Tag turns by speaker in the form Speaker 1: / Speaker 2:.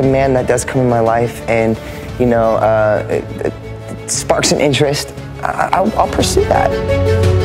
Speaker 1: A man that does come in my life and, you know, uh, it, it sparks an interest, I, I'll, I'll pursue that.